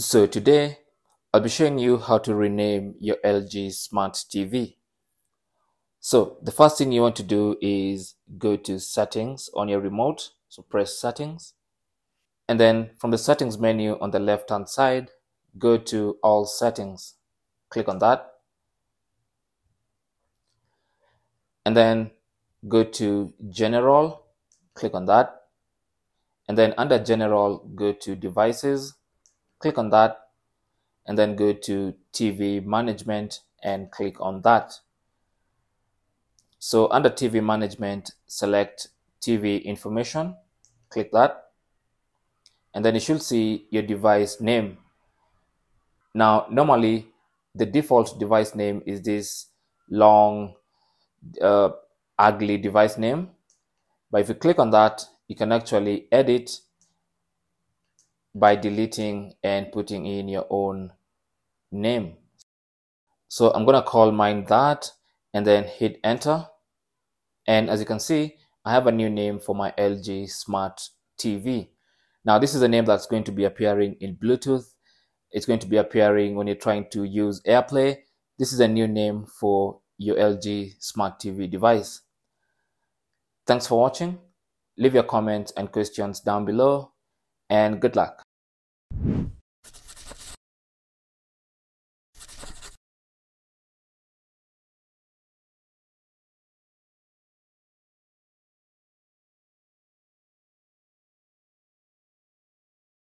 So today I'll be showing you how to rename your LG Smart TV. So the first thing you want to do is go to settings on your remote. So press settings and then from the settings menu on the left hand side, go to all settings. Click on that and then go to general, click on that and then under general go to devices click on that and then go to TV management and click on that. So under TV management, select TV information, click that, and then you should see your device name. Now, normally the default device name is this long, uh, ugly device name. But if you click on that, you can actually edit by deleting and putting in your own name. So I'm going to call mine that and then hit enter. And as you can see, I have a new name for my LG Smart TV. Now this is a name that's going to be appearing in Bluetooth. It's going to be appearing when you're trying to use AirPlay. This is a new name for your LG Smart TV device. Thanks for watching. Leave your comments and questions down below and good luck.